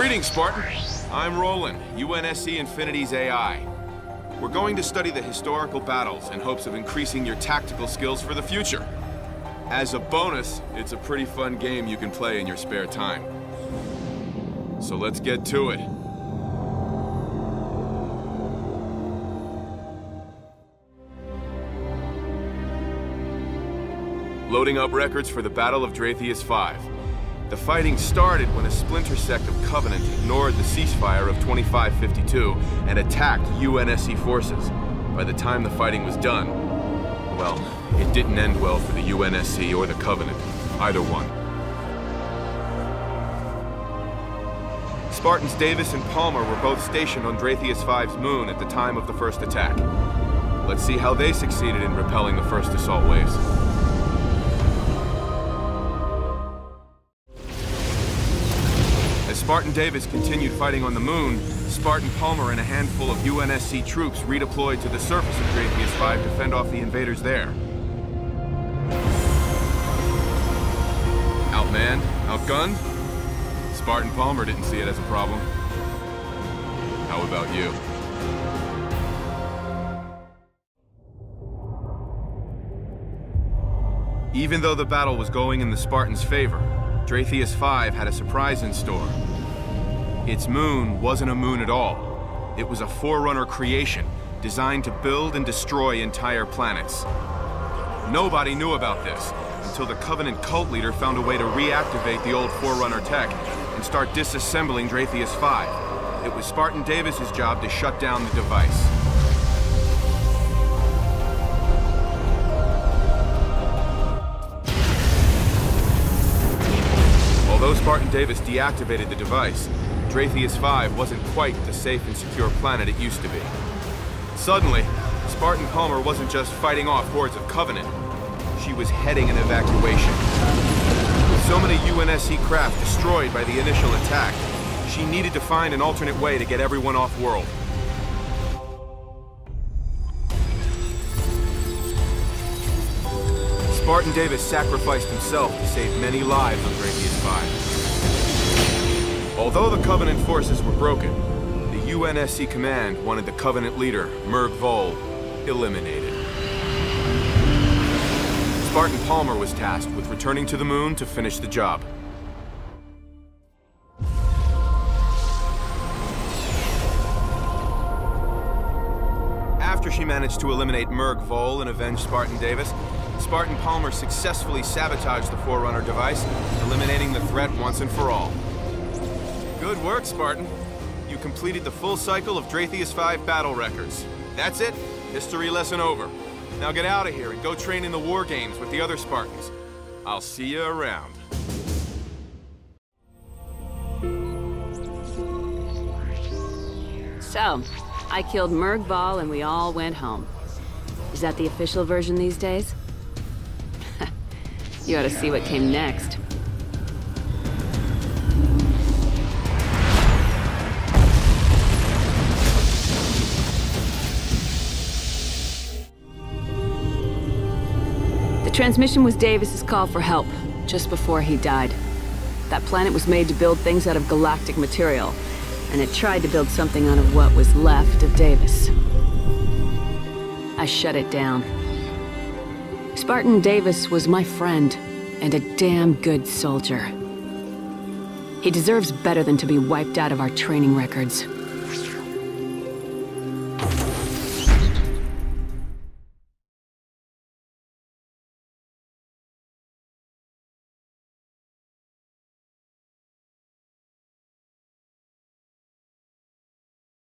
Greetings, Spartan. I'm Roland, UNSC Infinity's AI. We're going to study the historical battles in hopes of increasing your tactical skills for the future. As a bonus, it's a pretty fun game you can play in your spare time. So let's get to it. Loading up records for the Battle of Draetheus 5. The fighting started when a splinter sect of Covenant ignored the ceasefire of 2552 and attacked UNSC forces. By the time the fighting was done, well, it didn't end well for the UNSC or the Covenant, either one. Spartans Davis and Palmer were both stationed on Draetheus 5's moon at the time of the first attack. Let's see how they succeeded in repelling the first assault waves. Spartan Davis continued fighting on the moon, Spartan Palmer and a handful of UNSC troops redeployed to the surface of Draetheus 5 to fend off the invaders there. Outmanned? Outgunned? Spartan Palmer didn't see it as a problem. How about you? Even though the battle was going in the Spartans' favor, Draetheus 5 had a surprise in store. Its moon wasn't a moon at all. It was a Forerunner creation, designed to build and destroy entire planets. Nobody knew about this, until the Covenant cult leader found a way to reactivate the old Forerunner tech and start disassembling Draetheus 5. It was Spartan Davis's job to shut down the device. Although Spartan Davis deactivated the device, Draetheus 5 wasn't quite the safe and secure planet it used to be. Suddenly, Spartan Palmer wasn't just fighting off hordes of Covenant, she was heading an evacuation. With so many UNSC craft destroyed by the initial attack, she needed to find an alternate way to get everyone off-world. Spartan Davis sacrificed himself to save many lives on Draetheus 5. Although the Covenant forces were broken, the UNSC command wanted the Covenant leader, Merg Vol, eliminated. Spartan Palmer was tasked with returning to the moon to finish the job. After she managed to eliminate Merg Vol and avenge Spartan Davis, Spartan Palmer successfully sabotaged the Forerunner device, eliminating the threat once and for all. Good work, Spartan. You completed the full cycle of Draetheus 5 battle records. That's it. History lesson over. Now get out of here and go train in the war games with the other Spartans. I'll see you around. So, I killed Merg Vol and we all went home. Is that the official version these days? you ought to see what came next. Transmission was Davis's call for help, just before he died. That planet was made to build things out of galactic material, and it tried to build something out of what was left of Davis. I shut it down. Spartan Davis was my friend, and a damn good soldier. He deserves better than to be wiped out of our training records.